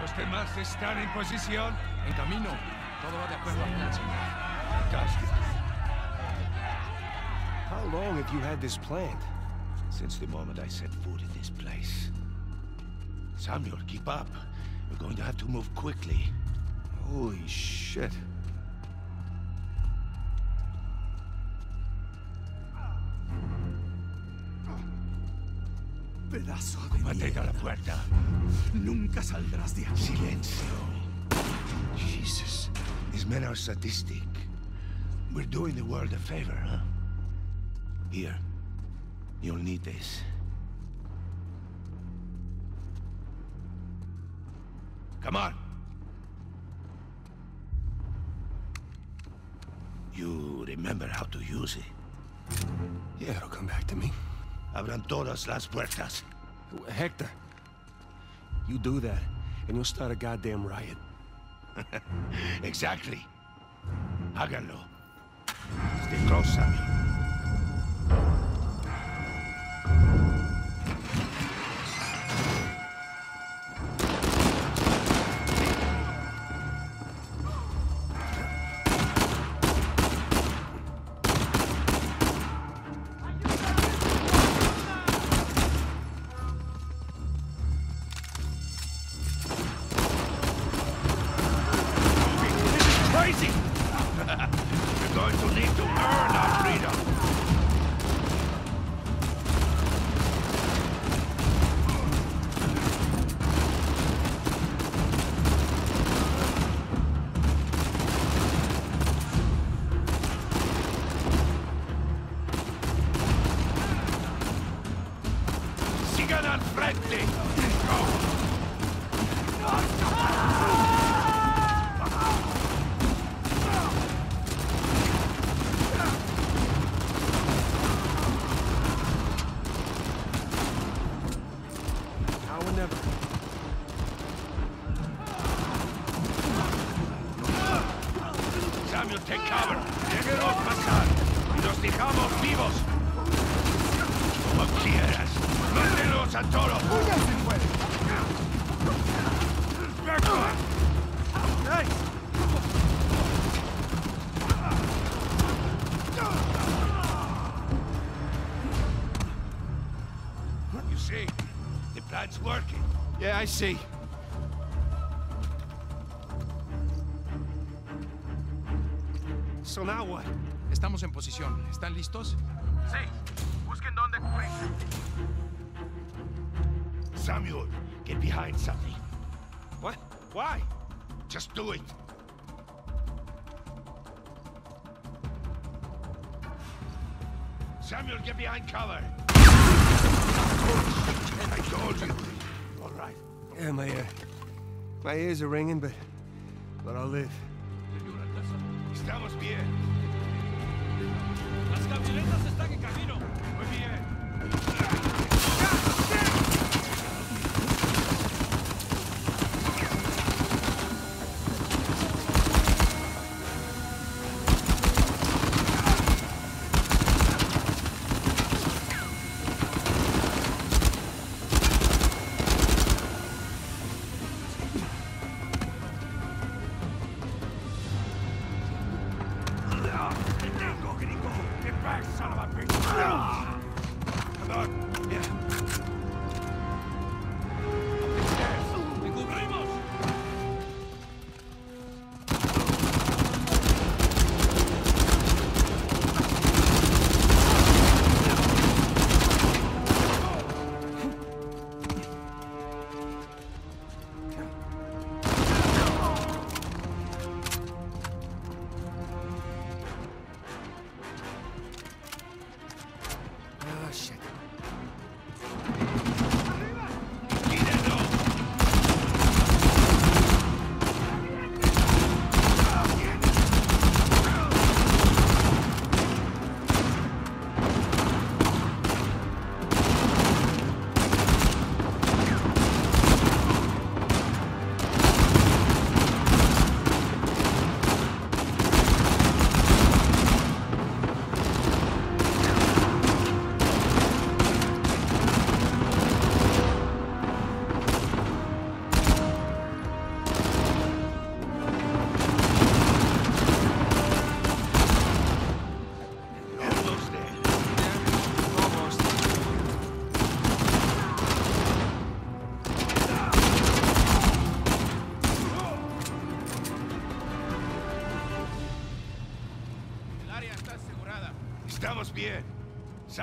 Los demás están en posición. En camino. Todo va de acuerdo al plan, señor. Fantastic. How long have you had this planned? Since the moment I set foot in this place. Samuel, keep up. We're going to have to move quickly. Holy shit. Pedazo de Mantega la puerta. Nunca saldrás de aquí. Silencio. Jesus. These men are sadistic. We're doing the world a favor, huh? Here. You'll need this. Come on. You remember how to use it. Yeah, it'll come back to me. Abran todas las puertas. Hector, you do that, and you'll start a goddamn riot. Exactly. Háganlo. Stay close, Samuel. Crazy! We're going to need to earn our I see. So now what? Estamos en posición. ¿Están listos? Sí, busquen dónde cubrir. Samuel, get behind something. What? Why? Just do it. Samuel, get behind cover. I told you. All right. Yeah, my, uh, my ears are ringing, but, but I'll live. Estamos bien. Las camionetas están en camino. Muy bien.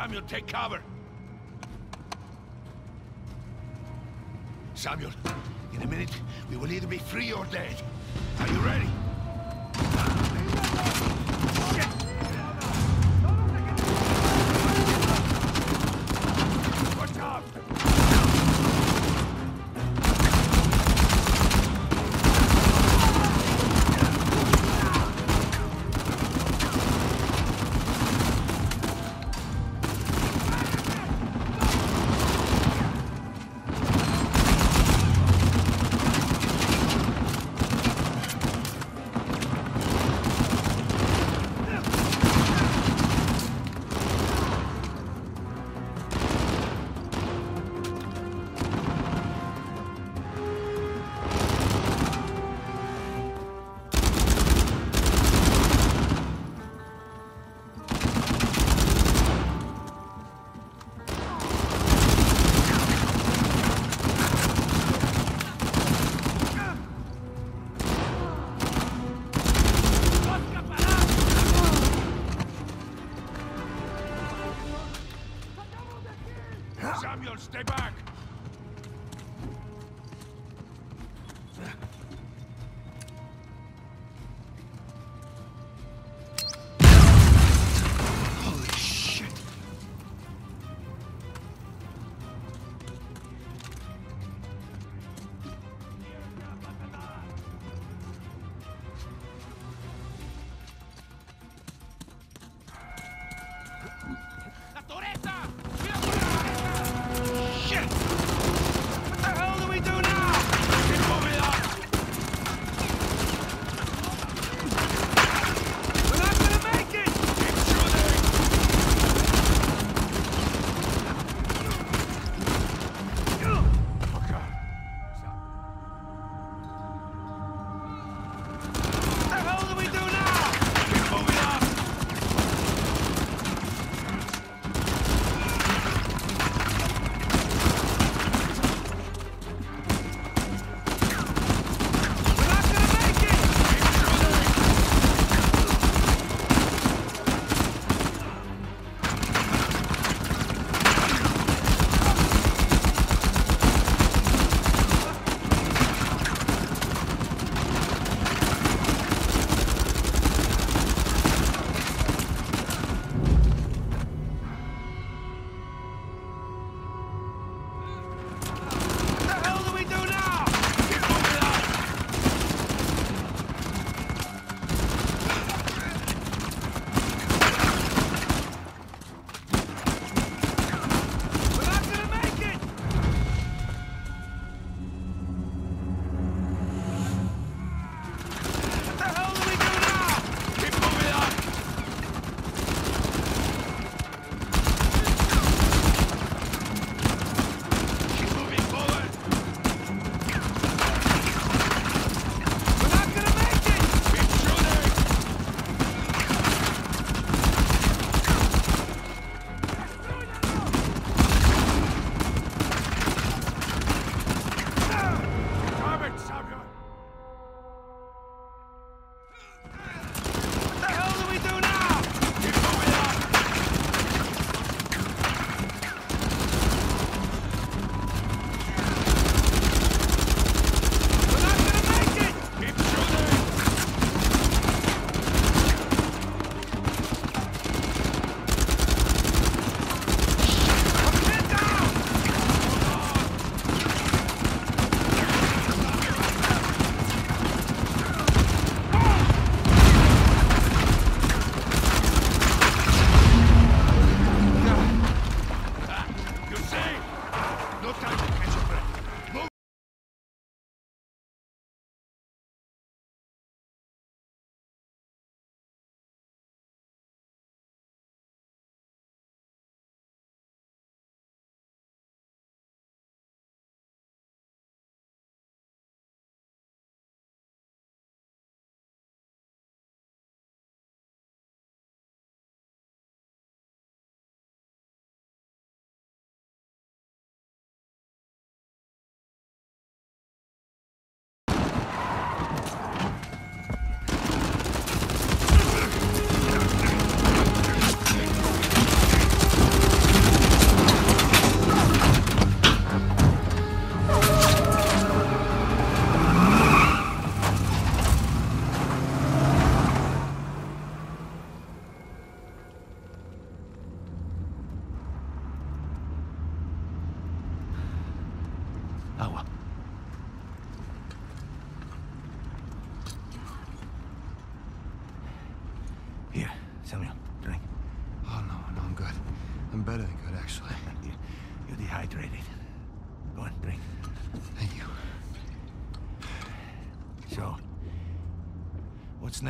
Samuel, take cover! Samuel, in a minute, we will either be free or dead.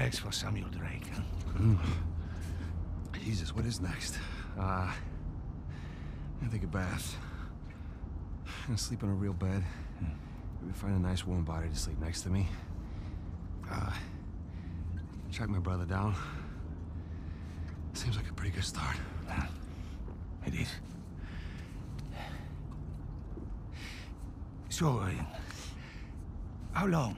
Next for Samuel Drake, huh? Jesus, what is next? Uh, I'm gonna take a bath. I'm gonna sleep in a real bed. Maybe find a nice warm body to sleep next to me. Uh, track my brother down. Seems like a pretty good start. It is. So, uh, how long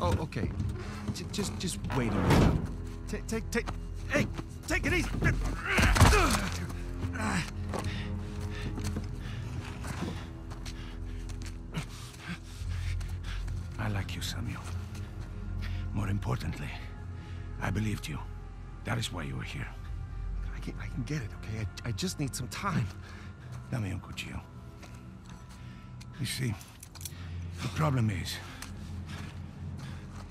Oh, okay. J just, just wait a minute. Take, take, take. Hey, take it easy. I like you, Samuel. More importantly, I believed you. That is why you were here. I can, I can get it, okay? I, I just need some time. Dame un cuchillo. You see, the problem is,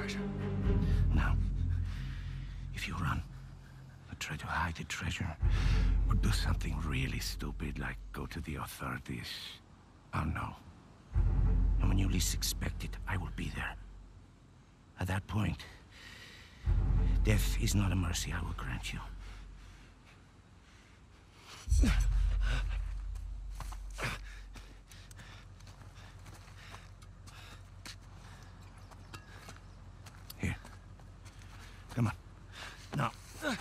Treasure. Now, if you run, or try to hide the treasure, or do something really stupid like go to the authorities, oh, I'll know. And when you least expect it, I will be there. At that point, death is not a mercy I will grant you. Here. Come on. Now,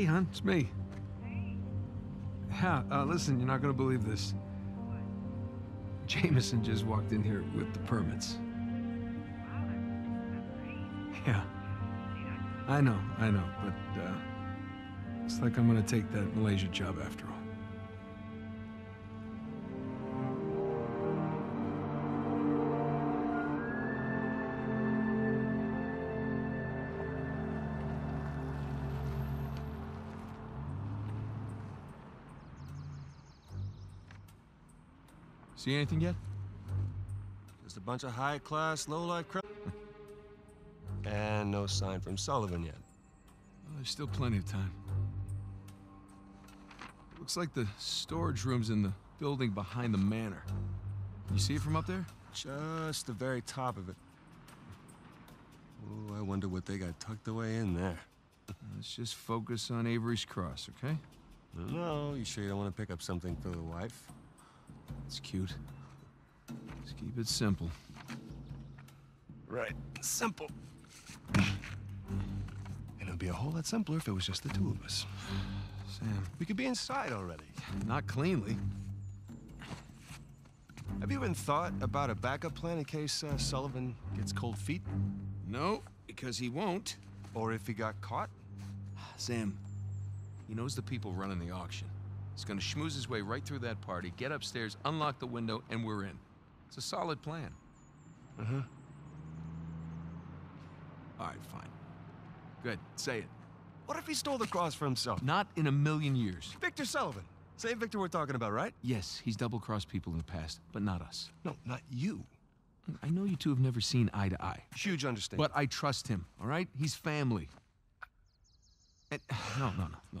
Hey, hon, it's me. Yeah, uh, listen, you're not gonna believe this. Jameson just walked in here with the permits. Yeah. I know, I know, but, uh, it's like I'm gonna take that Malaysia job after all. See anything yet? Just a bunch of high-class, low-life crap. and no sign from Sullivan yet. Well, there's still plenty of time. Looks like the storage room's in the building behind the manor. You see it from up there? Just the very top of it. Oh, I wonder what they got tucked away in there. Let's just focus on Avery's Cross, okay? No, you sure you don't want to pick up something for the wife? It's cute. Just keep it simple. Right. Simple. And it'd be a whole lot simpler if it was just the two of us. Sam, We could be inside already. not cleanly. Have you even thought about a backup plan in case uh, Sullivan gets cold feet? No, because he won't. Or if he got caught? Sam, he knows the people running the auction. He's gonna schmooze his way right through that party, get upstairs, unlock the window, and we're in. It's a solid plan. Uh-huh. All right, fine. Good, say it. What if he stole the cross for himself? Not in a million years. Victor Sullivan. Same Victor we're talking about, right? Yes, he's double-crossed people in the past, but not us. No, not you. I know you two have never seen eye to eye, Huge understanding. but I trust him, all right? He's family. And, no, no, no, no.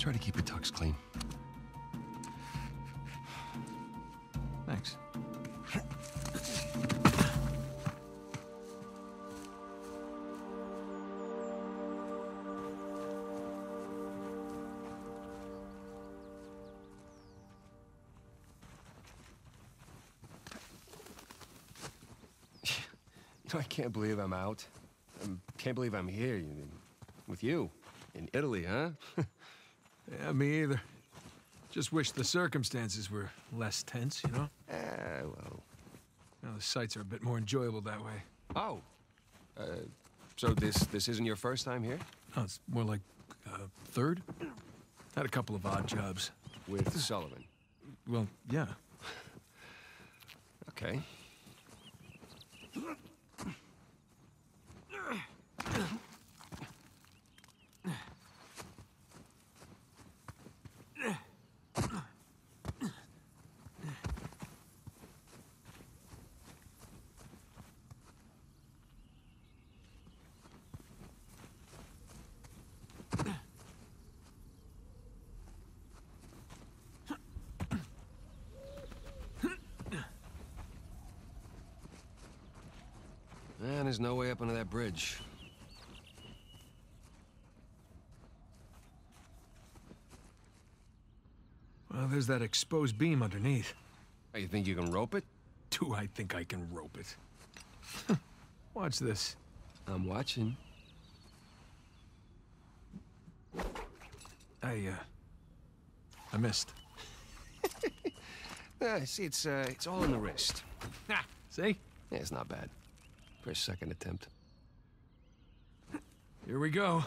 Try to keep your tux clean. Thanks. I can't believe I'm out. I can't believe I'm here with you in Italy, huh? Yeah, me either. Just wish the circumstances were less tense, you know? eh, well. Now the sights are a bit more enjoyable that way. Oh. Uh, so this this isn't your first time here? No, it's more like uh, third. Had a couple of odd jobs. with Sullivan. Well, yeah. Okay. Man, there's no way up under that bridge. Well, there's that exposed beam underneath. Oh, you think you can rope it? Do I think I can rope it? Watch this. I'm watching. I, uh... I missed. Ah, see, it's, uh, it's all in the wrist. Ah, see? Yeah, it's not bad. For a second attempt. Here we go.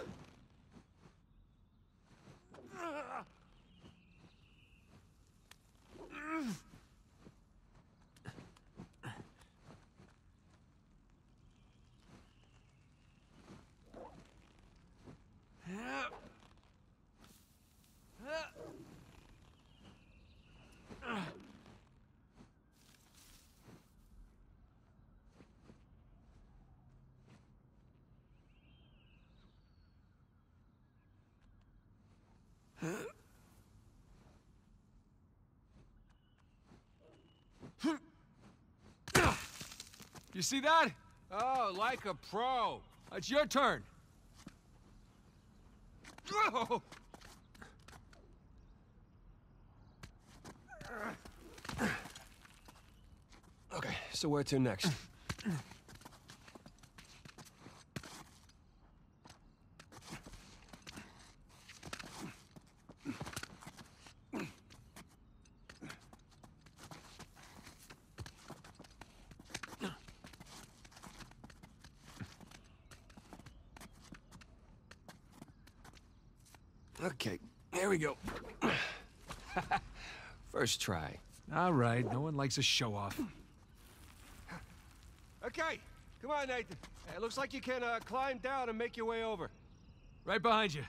You see that? Oh, like a pro. It's your turn. Okay, so where to next? Okay, here we go. First try. All right, no one likes a show-off. Okay, come on, Nathan. It looks like you can uh, climb down and make your way over. Right behind you.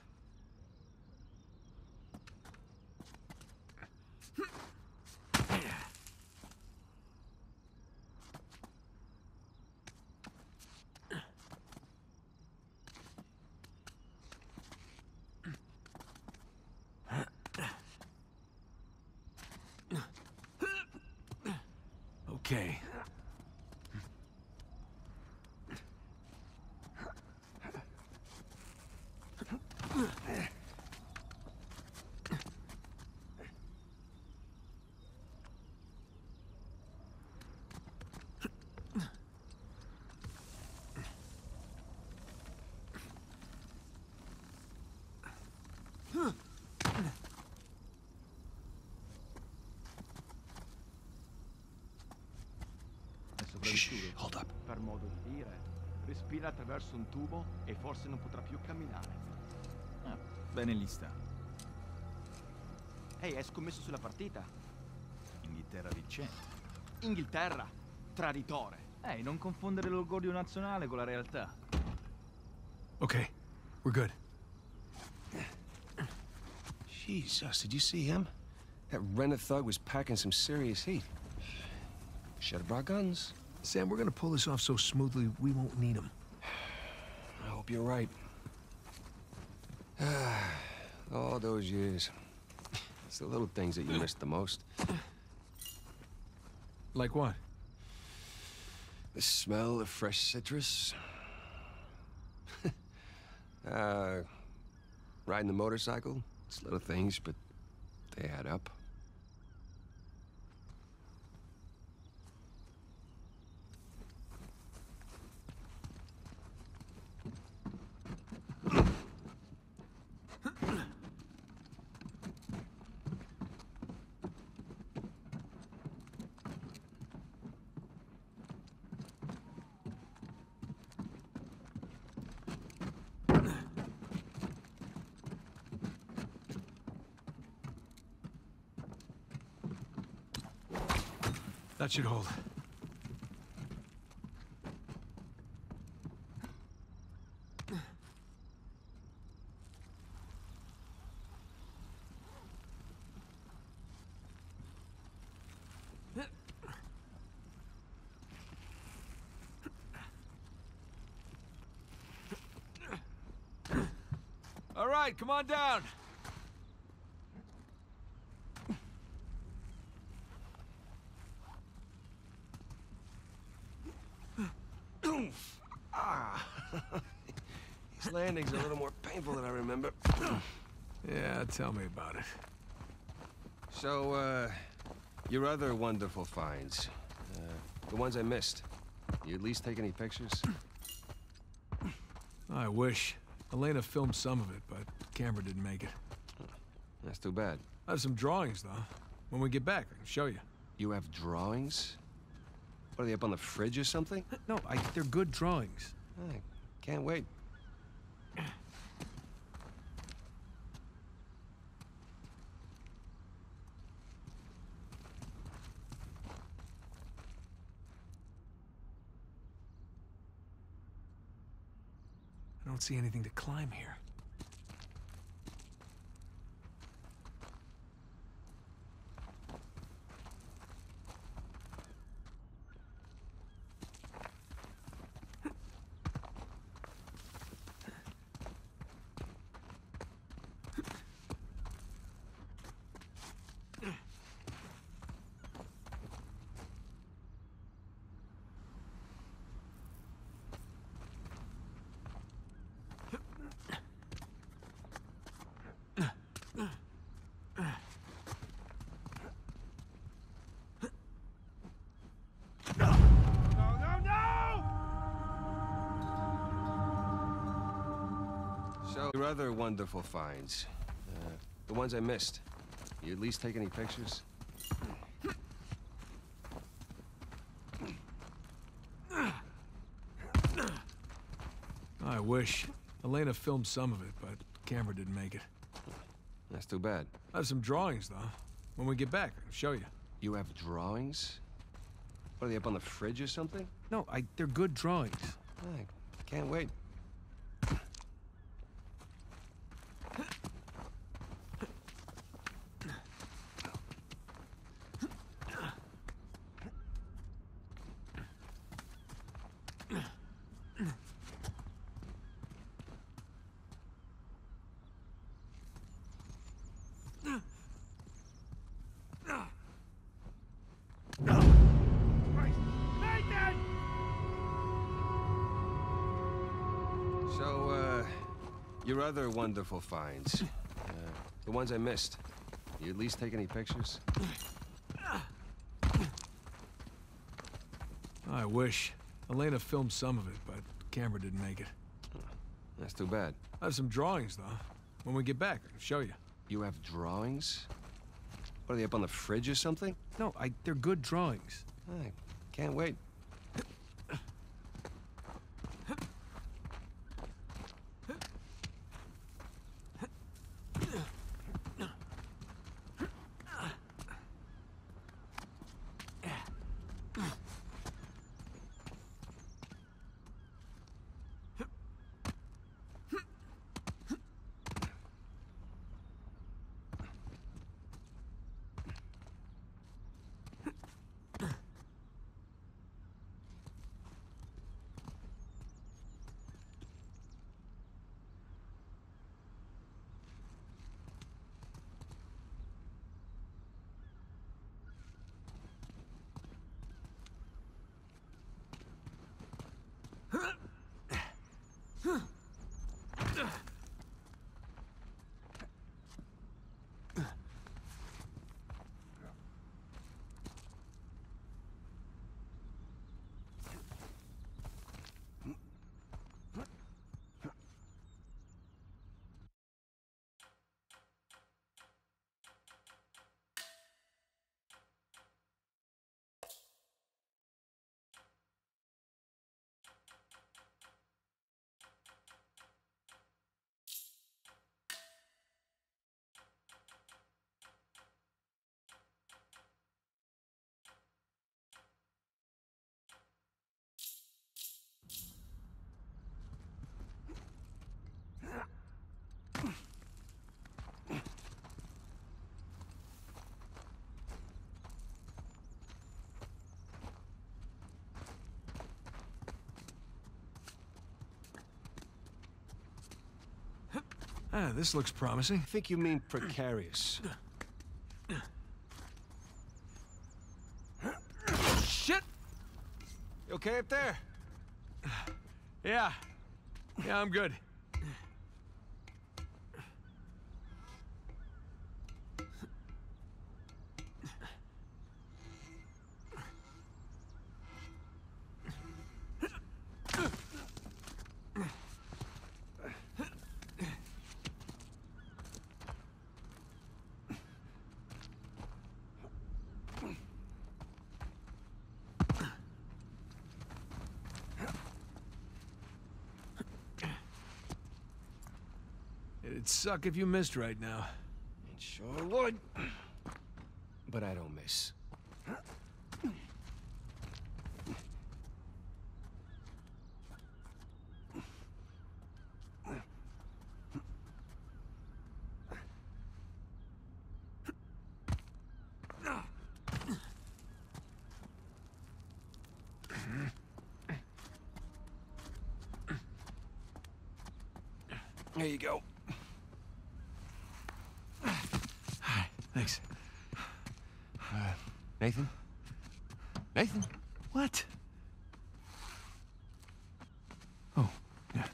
Soprattutto, hold up. per modo di dire, respira attraverso un tubo e forse non potrà più camminare. Ah, bene lì sta. Ehi, hai scommesso sulla partita? Inghilterra vincente. Inghilterra, traditore. Ehi, non confondere l'orgoglio nazionale con la realtà. Okay, we're good. Jesus, did you see him? That Renner thug was packing some serious heat. Should have brought guns. Sam, we're gonna pull this off so smoothly we won't need them. I hope you're right. All those years. It's the little things that you miss the most. Like what? The smell of fresh citrus. uh, riding the motorcycle. It's little things, but they add up. That should hold. All right, come on down. These landings a little more painful than I remember. Yeah, tell me about it. So, uh, your other wonderful finds, uh, the ones I missed, you at least take any pictures? I wish. Elena filmed some of it, but camera didn't make it. That's too bad. I have some drawings, though. When we get back, I can show you. You have drawings? What, are they up on the fridge or something? No, I, they're good drawings. I can't wait. I don't see anything to climb here. No, no, no! Other wonderful finds, uh, the ones I missed, you at least take any pictures? I wish. Elena filmed some of it, but camera didn't make it. That's too bad. I have some drawings, though. When we get back, I'll show you. You have drawings? What, are they up on the fridge or something? No, I, they're good drawings. I can't wait. Your other wonderful finds, uh, the ones I missed, you at least take any pictures? I wish. Elena filmed some of it, but camera didn't make it. That's too bad. I have some drawings, though. When we get back, I can show you. You have drawings? What, are they up on the fridge or something? No, I, they're good drawings. I can't wait. Ah, this looks promising. I think you mean precarious. Shit! You okay up there? Yeah. Yeah, I'm good. It'd suck if you missed right now. It sure would. But I don't miss. There you go. Thanks. Nathan? Nathan? What? Oh, yeah.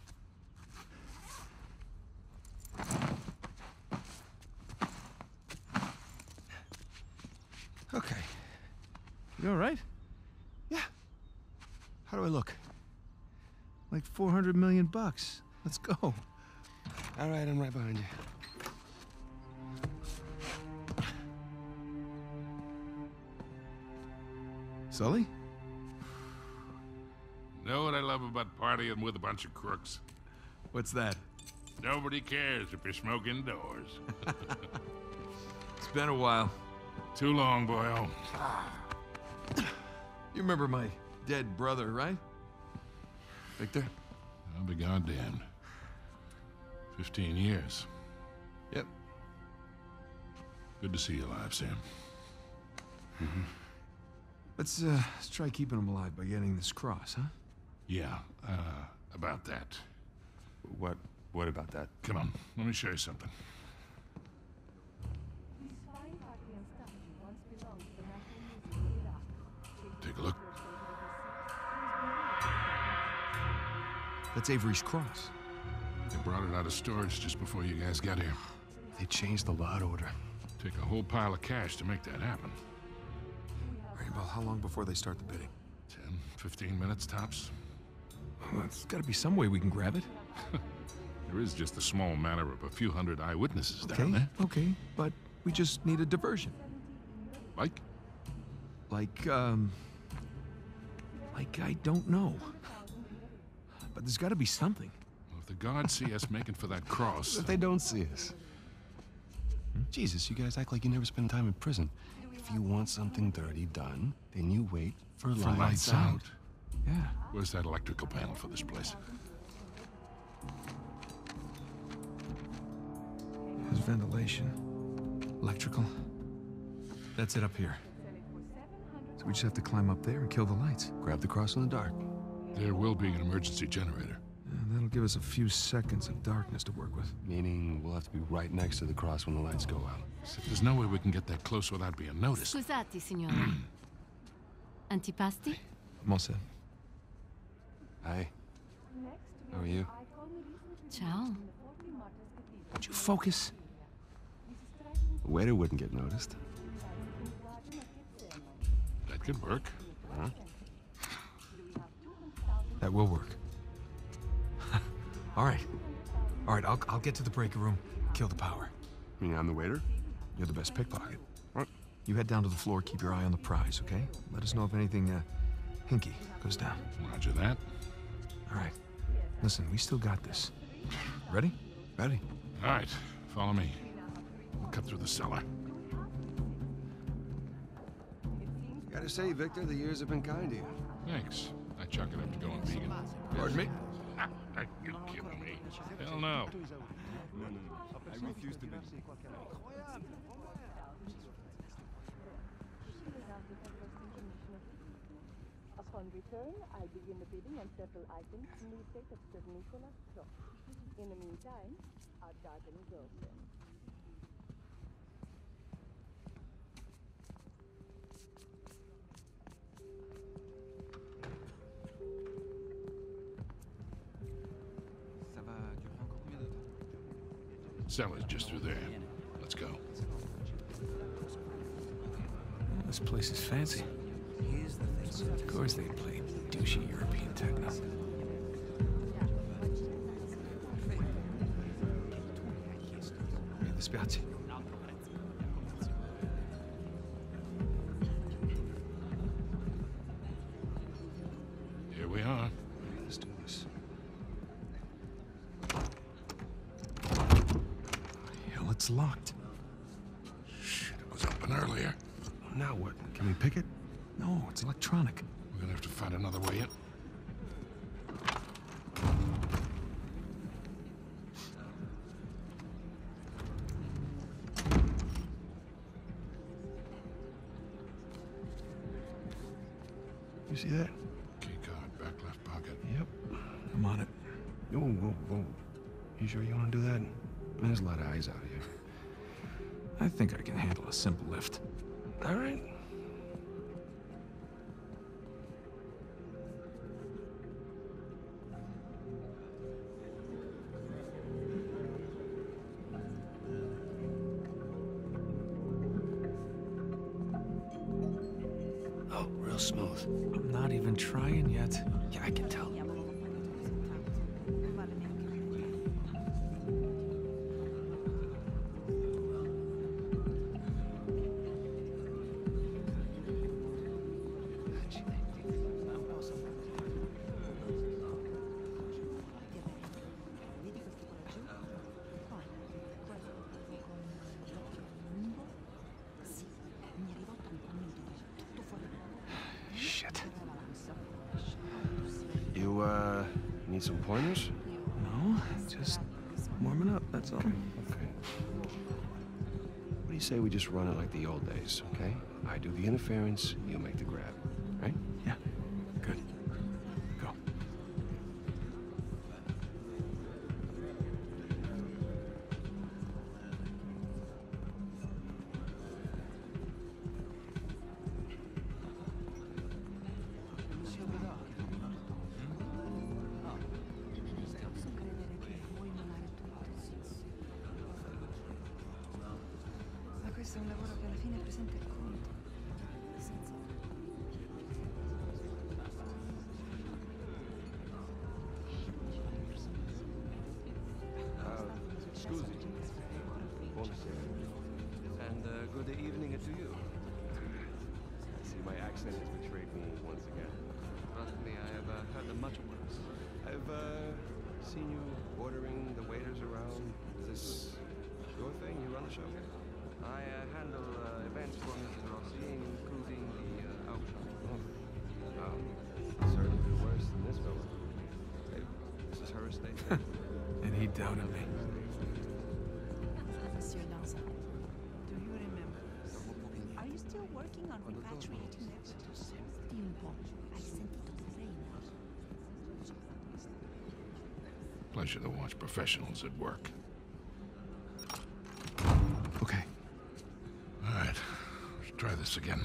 Okay. You all right? Yeah. How do I look? Like 400 million bucks. Let's go. All right, I'm right behind you. Sully? Know what I love about partying with a bunch of crooks? What's that? Nobody cares if you're smoking indoors. It's been a while. Too long, boyo. You remember my dead brother, right? Victor? I'll be goddamned. Fifteen years. Yep. Good to see you alive, Sam. Let's, uh, let's try keeping him alive by getting this cross, huh? Yeah, uh, about that. What? What about that? Come on, let me show you something. That's Avery's cross. They brought it out of storage just before you guys got here. They changed the lot order. Take a whole pile of cash to make that happen. All right, well, how long before they start the bidding? 10, 15 minutes tops. Well, there's gotta be some way we can grab it. There is just a small matter of a few hundred eyewitnesses Okay, down there. okay, but we just need a diversion. Like? Like, um... Like, I don't know. But there's gotta be something. Well, if the guards see us making for that cross, If they don't see us. Jesus, you guys act like you never spend time in prison. If you want something dirty done, then you wait for, for lights out. Yeah. Where's that electrical panel for this place? There's ventilation. Electrical. That's it up here. So we just have to climb up there and kill the lights. Grab the cross in the dark. There will be an emergency generator. And that'll give us a few seconds of darkness to work with. Meaning we'll have to be right next to the cross when the lights go out. So there's no way we can get that close without being noticed. Scusate, signora. Antipasti? I'm all set. Hi. How are you? Ciao. Would you focus? The waiter wouldn't get noticed. That could work. That will work. all right. All right, I'll, I'll get to the breaker room, kill the power. I mean, I'm the waiter? You're the best pickpocket. What? You head down to the floor, keep your eye on the prize, okay? Let us know if anything, uh, hinky goes down. Roger that. All right. Listen, we still got this. Ready? Ready. All right, follow me. We'll cut through the cellar. Gotta say, Victor, the years have been kind to you. Thanks. I chuck it up to going vegan. Pardon me? Are you kidding me? Hell no. I refuse to be. Upon return, I begin the bidding on several items in the estate of Sir Nicholas Croft. In the meantime, our darkening girlfriend. Temps Cellar's just through there. Let's go. This place is fancy. Of course they play douchey European techno. Mi see that? Key card, back left pocket. Yep. I'm on it. Whoa, whoa, whoa. You sure you want to do that? There's a lot of eyes out here. I think I can handle a simple lift. All right. Need some pointers? No, just warming up, that's all. Okay. What do you say we just run it like the old days, okay? I do the interference, you make the grab, Pleasure to watch professionals at work. Okay. All right, let's try this again.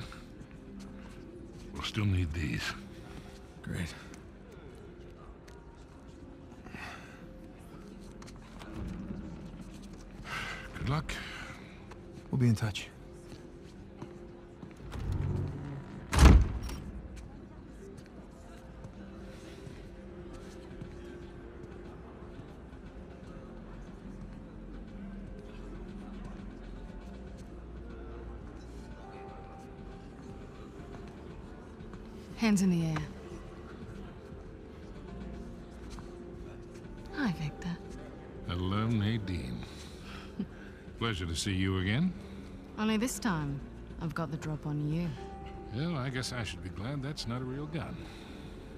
We'll still need these. Great. Good luck. We'll be in touch. Pleasure to see you again. Only this time, I've got the drop on you. Well, I guess I should be glad that's not a real gun.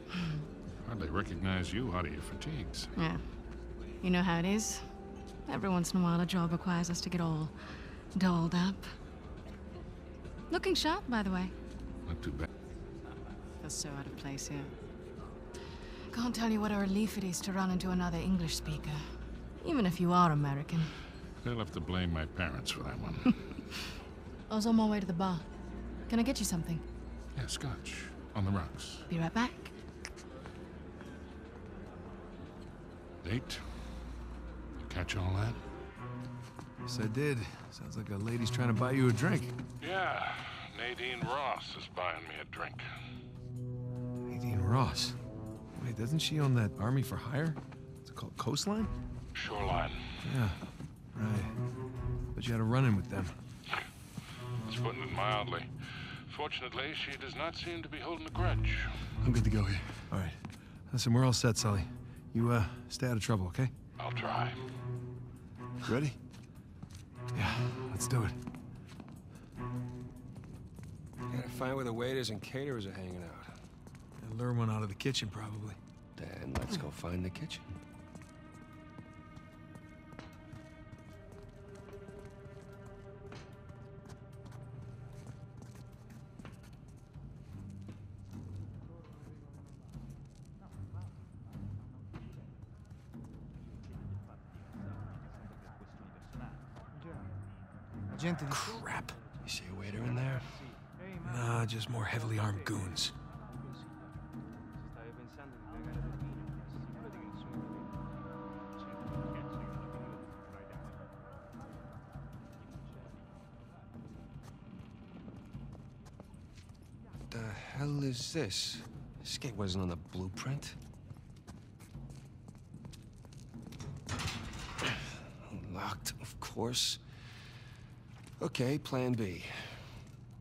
Hardly recognize you out of your fatigues. Yeah. You know how it is. Every once in a while, a job requires us to get all dolled up. Looking sharp, by the way. Not too bad. Feels so out of place here. Can't tell you what a relief it is to run into another English speaker. Even if you are American. They'll have to blame my parents for that one. I was on my way to the bar. Can I get you something? yeah, scotch. On the rocks. Be right back. Date? You catch all that? Yes, I did. Sounds like a lady's trying to buy you a drink. Yeah, Nadine Ross is buying me a drink. Nadine Ross. Wait, doesn't she own that Army for Hire? It's called Coastline? Shoreline. Yeah, right. But you had a run-in with them. That's putting it mildly. Fortunately, she does not seem to be holding a grudge. I'm good to go here. All right. Listen, we're all set, Sully. You, uh, stay out of trouble, okay? I'll try. Ready? Yeah, let's do it. Gotta find where the waiters and caterers are hanging out. And lure one out of the kitchen, probably. Then let's go find the kitchen. This? This gate wasn't on the blueprint. Locked, of course. Okay, plan B.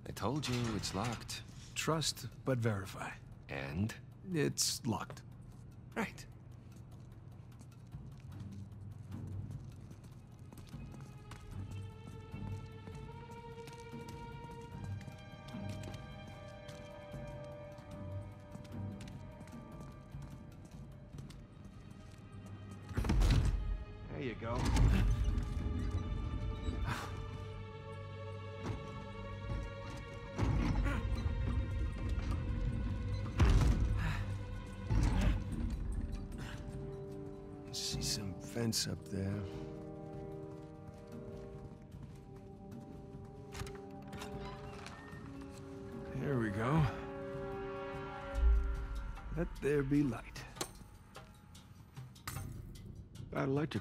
I told you it's locked. Trust, but verify. And? It's locked. Right.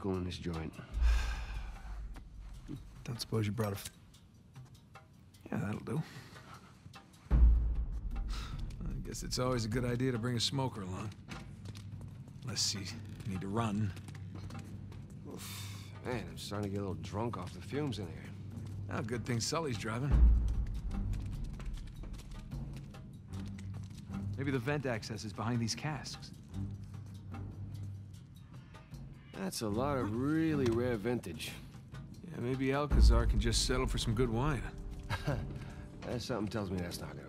In this joint. Don't suppose you brought a. Yeah, that'll do. I guess it's always a good idea to bring a smoker along. Unless you need to run. Oof. Man, I'm starting to get a little drunk off the fumes in here. Ah, good thing Sully's driving. Maybe the vent access is behind these casks. That's a lot of really rare vintage. Yeah, maybe Alcazar can just settle for some good wine. Something tells me that's not gonna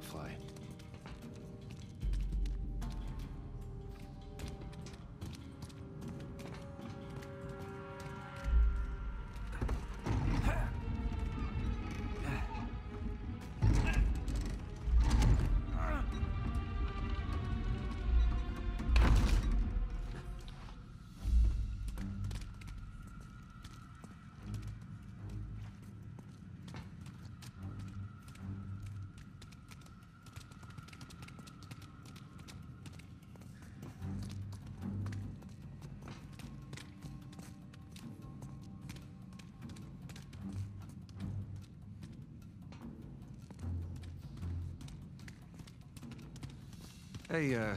Hey, uh,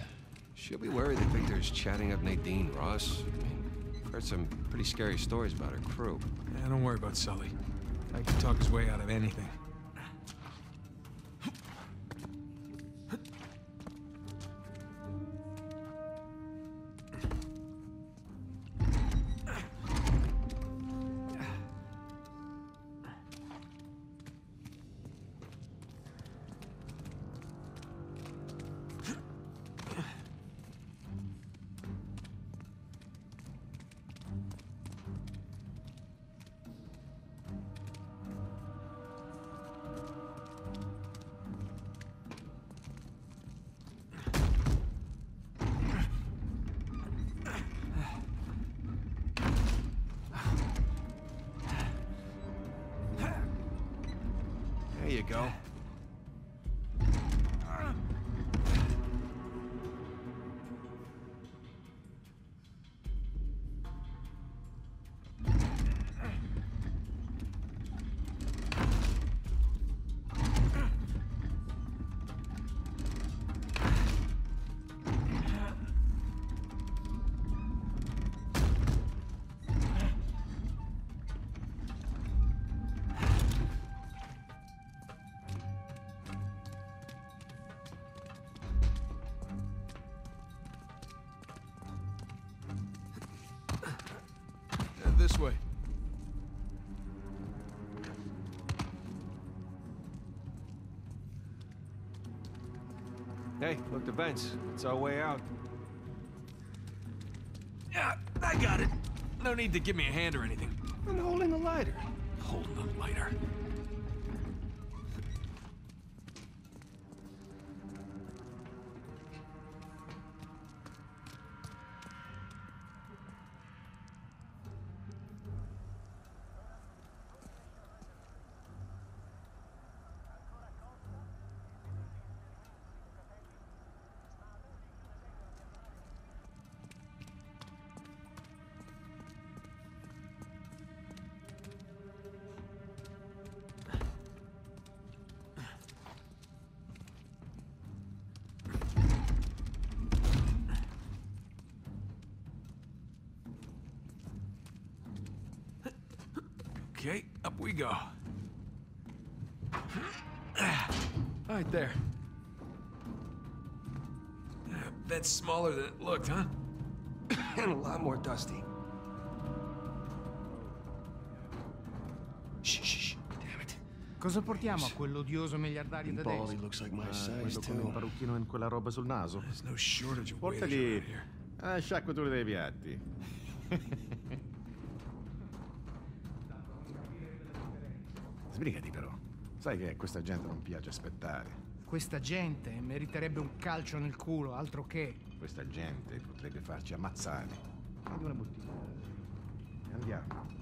she'll be worried that Victor's chatting up Nadine Ross. I mean, I've heard some pretty scary stories about her crew. Yeah, don't worry about Sully. I can talk his way out of anything. You go. Hey, look, the vents. It's our way out. Yeah, I got it. No need to give me a hand or anything. I'm holding the lighter. Holding the lighter. Okay, up we go. Right there. Uh, That's smaller than it looked, huh? and a lot more dusty. Shh, shh, shh. Damn it. Cosa portiamo a quell'odioso miliardario Baldy tedesco? looks like my Ah, size, quello con il parrucchino e quella roba sul naso. There's no shortage of waiters Portagli around here. ah, sciacquature dei piatti. Sbrigati però. Sai che questa gente non piace aspettare. Questa gente meriterebbe un calcio nel culo, altro che. Questa gente potrebbe farci ammazzare. Prendi una bottiglia. E Andiamo.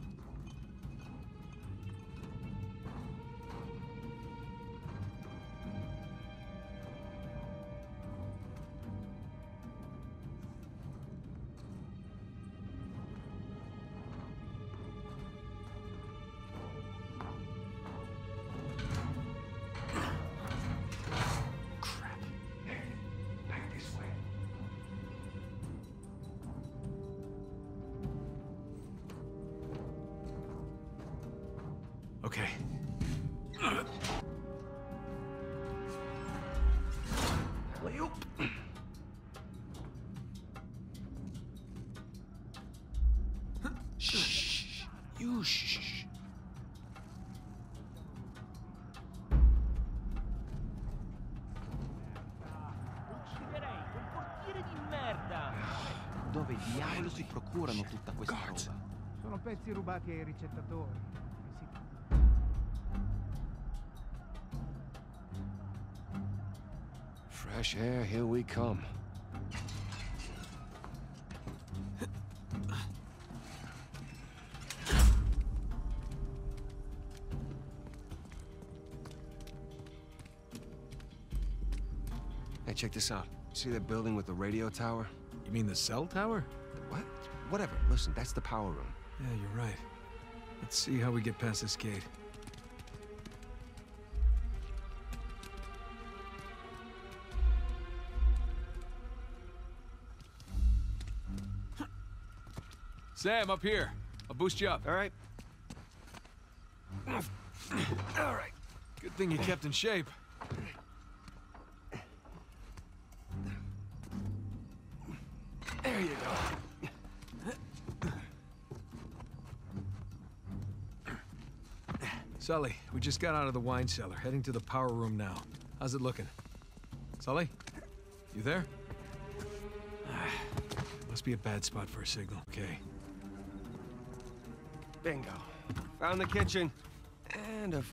Shh. You shh. Ucciderei quel portiere di merda! Dove diavolo si procurano tutta questa roba? Sono pezzi rubati ai ricettatori. Fresh air, here we come. Check this out. See that building with the radio tower? You mean the cell tower? What? Whatever. Listen, that's the power room. Yeah, you're right. Let's see how we get past this gate. Sam, up here. I'll boost you up. All right. All right. Good thing you kept in shape. Sully, we just got out of the wine cellar, heading to the power room now. How's it looking? Sully? You there? Ah, Must be a bad spot for a signal. Okay. Bingo. Found the kitchen. And a